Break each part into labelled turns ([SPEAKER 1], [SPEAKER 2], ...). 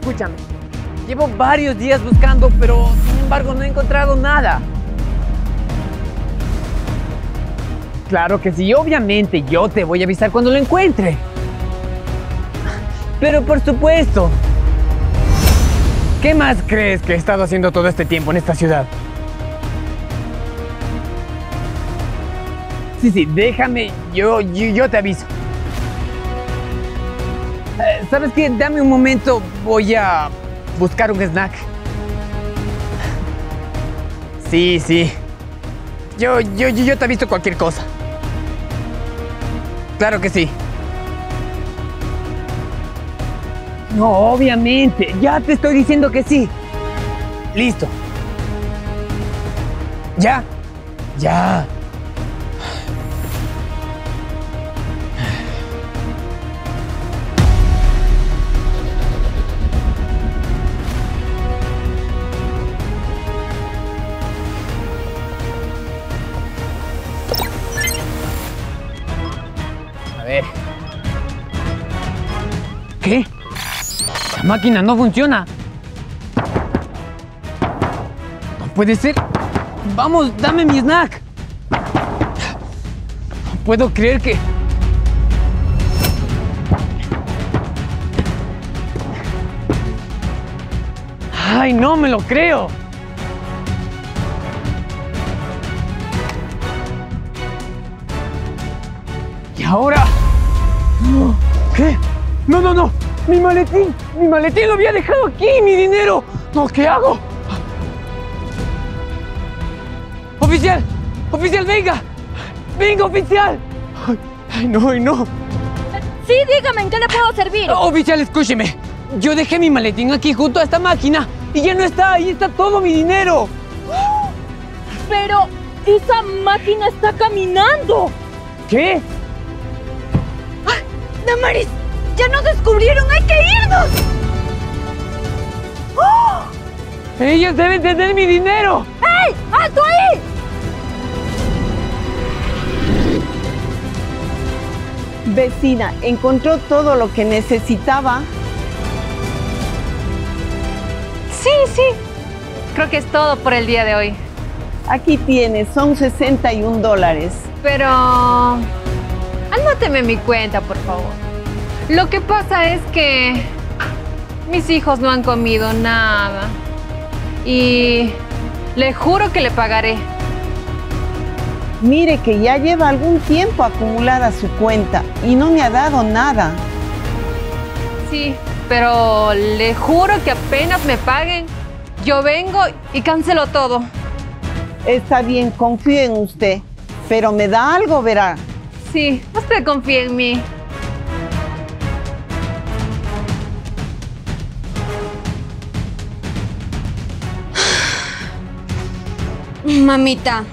[SPEAKER 1] Escúchame. Llevo varios días buscando, pero sin embargo no he encontrado nada. Claro que sí, obviamente yo te voy a avisar cuando lo encuentre. Pero por supuesto. ¿Qué más crees que he estado haciendo todo este tiempo en esta ciudad? Sí, sí, déjame, yo, yo, te aviso. Eh, ¿Sabes qué? Dame un momento, voy a buscar un snack. Sí, sí. Yo, yo, yo, yo te aviso cualquier cosa. Claro que sí. No, obviamente. Ya te estoy diciendo que sí. Listo. Ya. Ya. ¿Qué? La máquina no funciona. No puede ser. Vamos, dame mi snack. No puedo creer que... Ay, no me lo creo. No, no, no. Mi maletín. Mi maletín lo había dejado aquí. Mi dinero. No, ¿qué hago? Oficial. Oficial, venga. Venga, oficial. Ay, no, ay, no.
[SPEAKER 2] Sí, dígame, ¿en qué le puedo servir?
[SPEAKER 1] Oficial, escúcheme. Yo dejé mi maletín aquí junto a esta máquina y ya no está. Ahí está todo mi dinero.
[SPEAKER 2] Pero esa máquina está caminando.
[SPEAKER 1] ¿Qué?
[SPEAKER 2] Damaris, ya nos descubrieron, hay que irnos.
[SPEAKER 1] Ellos deben tener mi dinero.
[SPEAKER 2] ¡Ey! ¡Alto ahí!
[SPEAKER 3] Vecina, ¿encontró todo lo que necesitaba?
[SPEAKER 4] Sí, sí. Creo que es todo por el día de hoy.
[SPEAKER 3] Aquí tienes, son 61 dólares.
[SPEAKER 4] Pero... Anóteme mi cuenta, por favor. Lo que pasa es que... Mis hijos no han comido nada. Y... Le juro que le pagaré.
[SPEAKER 3] Mire que ya lleva algún tiempo acumulada su cuenta y no me ha dado nada.
[SPEAKER 4] Sí, pero le juro que apenas me paguen, yo vengo y cancelo todo.
[SPEAKER 3] Está bien, confío en usted, pero me da algo, verá.
[SPEAKER 4] Sí, usted confía en mí.
[SPEAKER 2] Mamita,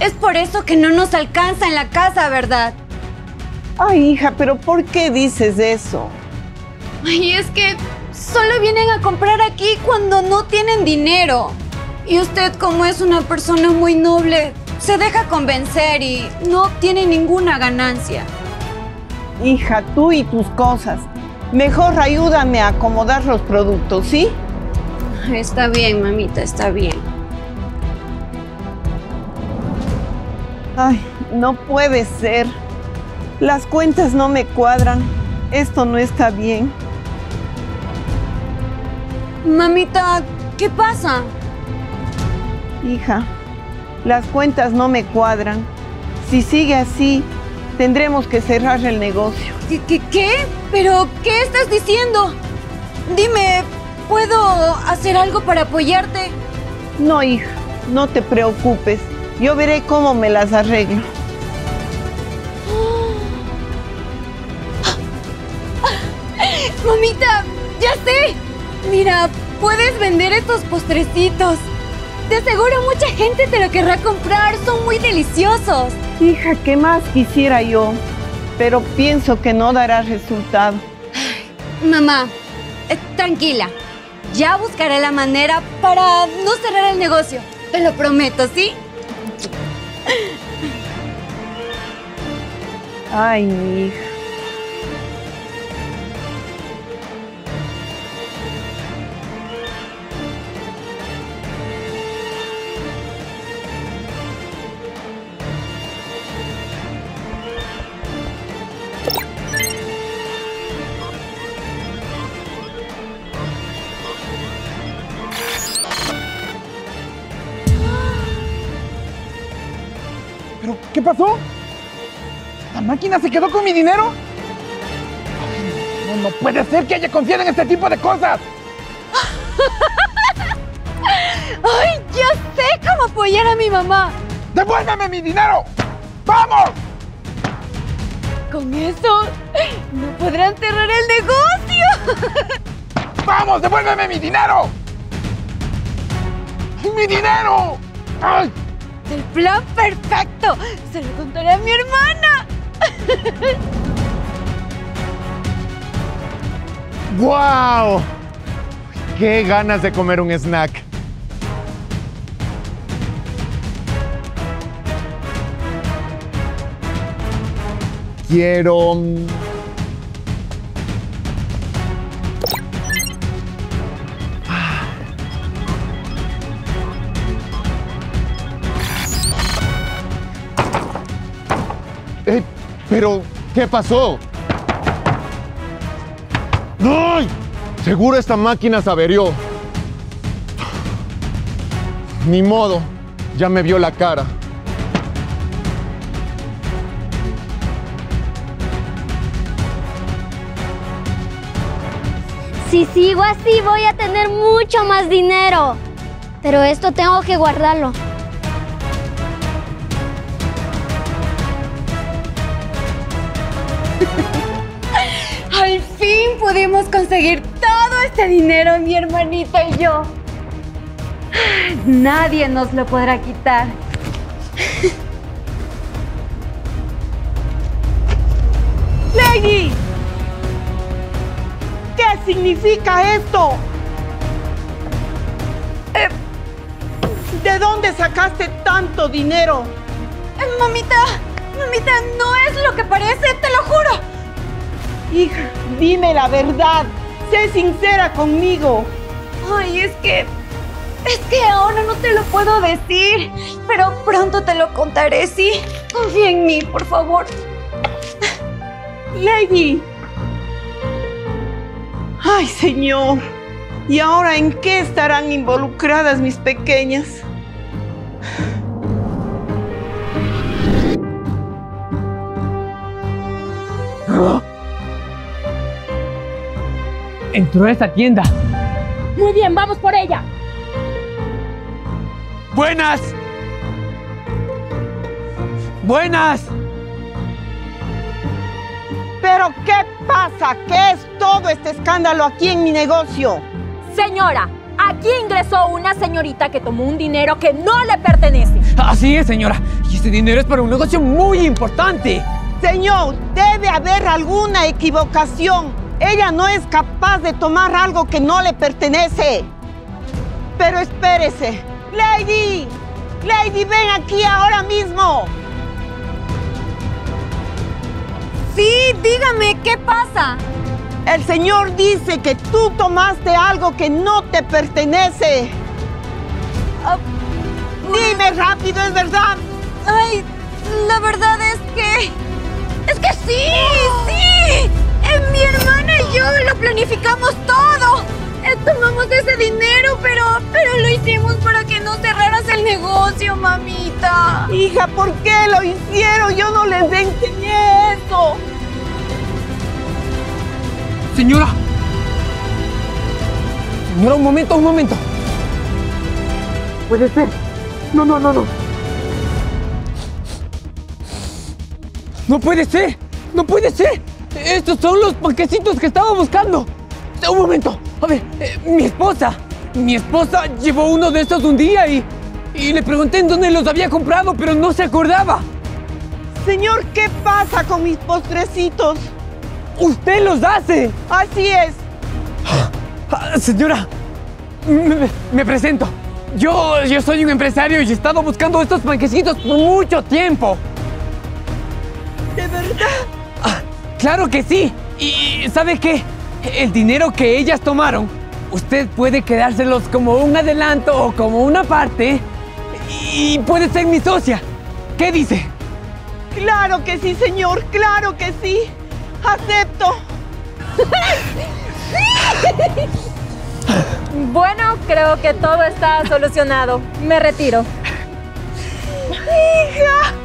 [SPEAKER 2] es por eso que no nos alcanza en la casa, ¿verdad?
[SPEAKER 3] Ay, hija, pero ¿por qué dices eso?
[SPEAKER 2] Ay, es que solo vienen a comprar aquí cuando no tienen dinero. Y usted, como es una persona muy noble, se deja convencer y no tiene ninguna ganancia.
[SPEAKER 3] Hija, tú y tus cosas. Mejor ayúdame a acomodar los productos, ¿sí?
[SPEAKER 2] Está bien, mamita, está bien.
[SPEAKER 3] Ay, no puede ser. Las cuentas no me cuadran. Esto no está bien.
[SPEAKER 2] Mamita, ¿qué pasa?
[SPEAKER 3] Hija, las cuentas no me cuadran. Si sigue así, tendremos que cerrar el negocio.
[SPEAKER 2] ¿Qué, qué, qué? ¿Pero qué estás diciendo? Dime, ¿puedo hacer algo para apoyarte?
[SPEAKER 3] No, hija, no te preocupes. Yo veré cómo me las arreglo.
[SPEAKER 2] Mamita, ya sé. Mira, puedes vender estos postrecitos. De seguro mucha gente te lo querrá comprar. Son muy deliciosos.
[SPEAKER 3] Hija, ¿qué más quisiera yo? Pero pienso que no dará resultado.
[SPEAKER 2] Mamá, eh, tranquila. Ya buscaré la manera para no cerrar el negocio. Te lo prometo, ¿sí?
[SPEAKER 3] Ai,
[SPEAKER 1] Nir. Que passou? ¿La máquina se quedó con mi dinero? No, no puede ser que haya confiado en este tipo de cosas.
[SPEAKER 2] ¡Ay, ya sé cómo apoyar a mi mamá!
[SPEAKER 1] ¡Devuélveme mi dinero! ¡Vamos!
[SPEAKER 2] Con eso, no podrán cerrar el negocio.
[SPEAKER 1] ¡Vamos! ¡Devuélveme mi dinero! ¡Mi dinero! ¡Ay!
[SPEAKER 2] El plan perfecto. Se lo contaré a mi hermana.
[SPEAKER 5] ¡Guau! ¡Qué ganas de comer un snack! Quiero... pero, ¿qué pasó? ¡Ay! Seguro esta máquina se averió. Ni modo, ya me vio la cara.
[SPEAKER 6] Si sigo así voy a tener mucho más dinero. Pero esto tengo que guardarlo.
[SPEAKER 2] Pudimos conseguir todo este dinero, mi hermanita y yo. Nadie nos lo podrá quitar.
[SPEAKER 3] Lady, ¿qué significa esto? Eh, ¿De dónde sacaste tanto dinero?
[SPEAKER 2] Eh, Mamita, mamita, no es lo que parece, te lo juro.
[SPEAKER 3] Hija, dime la verdad. Sé sincera conmigo.
[SPEAKER 2] Ay, es que... Es que ahora no te lo puedo decir, pero pronto te lo contaré, ¿sí? Confía en mí, por favor.
[SPEAKER 3] Lady. Ay, señor. ¿Y ahora en qué estarán involucradas mis pequeñas?
[SPEAKER 1] Entró a esta tienda.
[SPEAKER 7] Muy bien, vamos por ella.
[SPEAKER 1] ¡Buenas! ¡Buenas!
[SPEAKER 3] ¿Pero qué pasa? ¿Qué es todo este escándalo aquí en mi negocio?
[SPEAKER 7] Señora, aquí ingresó una señorita que tomó un dinero que no le pertenece.
[SPEAKER 1] Así es, señora. Y este dinero es para un negocio muy importante.
[SPEAKER 3] Señor, debe haber alguna equivocación. Ella no es capaz de tomar algo que no le pertenece. Pero espérese. Lady, Lady, ven aquí ahora mismo.
[SPEAKER 2] Sí, dígame, ¿qué pasa?
[SPEAKER 3] El señor dice que tú tomaste algo que no te pertenece.
[SPEAKER 2] Ah,
[SPEAKER 3] Dime rápido, es verdad.
[SPEAKER 2] Ay, la verdad es que... Es que sí, sí. Eh, mi hermana y yo lo planificamos todo. Eh, tomamos ese dinero, pero, pero lo hicimos para que no cerraras el negocio, mamita.
[SPEAKER 3] Hija, ¿por qué lo hicieron? Yo no les enseñé eso.
[SPEAKER 1] Señora. Señora, un momento, un momento. Puede ser. No, no, no, no. No puede ser. No puede ser. Estos son los panquecitos que estaba buscando. Un momento. A ver, eh, mi esposa. Mi esposa llevó uno de estos un día y, y le pregunté en dónde los había comprado, pero no se acordaba.
[SPEAKER 3] Señor, ¿qué pasa con mis postrecitos?
[SPEAKER 1] ¡Usted los hace!
[SPEAKER 3] Así es.
[SPEAKER 1] Ah, Señora, me, me presento. Yo, yo soy un empresario y he estado buscando estos panquecitos por mucho tiempo.
[SPEAKER 3] ¿De verdad?
[SPEAKER 1] Claro que sí. Y ¿sabe qué? El dinero que ellas tomaron, usted puede quedárselos como un adelanto o como una parte y puede ser mi socia. ¿Qué dice?
[SPEAKER 3] Claro que sí, señor. Claro que sí. Acepto.
[SPEAKER 7] Bueno, creo que todo está solucionado. Me retiro.
[SPEAKER 3] Hija.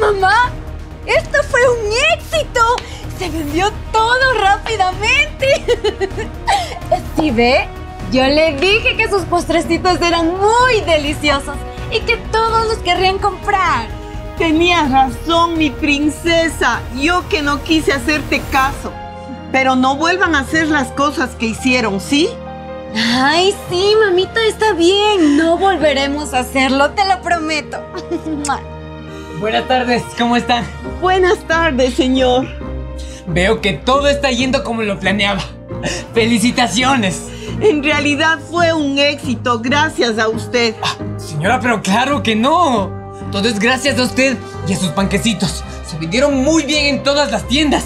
[SPEAKER 2] Mamá, esto fue un éxito. Se vendió todo rápidamente. ¿Sí ve? Yo le dije que sus postrecitos eran muy deliciosos y que todos los querrían comprar.
[SPEAKER 3] Tenías razón, mi princesa. Yo que no quise hacerte caso. Pero no vuelvan a hacer las cosas que hicieron, ¿sí?
[SPEAKER 2] Ay, sí, mamita, está bien. No volveremos a hacerlo, te lo prometo.
[SPEAKER 1] Buenas tardes, ¿cómo están?
[SPEAKER 3] Buenas tardes, señor.
[SPEAKER 1] Veo que todo está yendo como lo planeaba. ¡Felicitaciones!
[SPEAKER 3] En realidad fue un éxito gracias a usted.
[SPEAKER 1] Señora, pero claro que no. Todo es gracias a usted y a sus panquecitos. Se vendieron muy bien en todas las tiendas.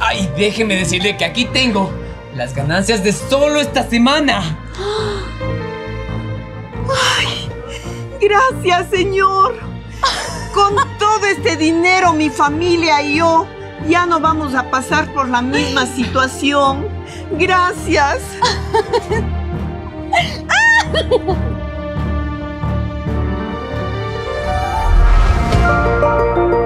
[SPEAKER 1] Ay, déjeme decirle que aquí tengo las ganancias de solo esta semana.
[SPEAKER 3] Gracias, señor. Con todo este dinero, mi familia y yo ya no vamos a pasar por la misma situación. Gracias.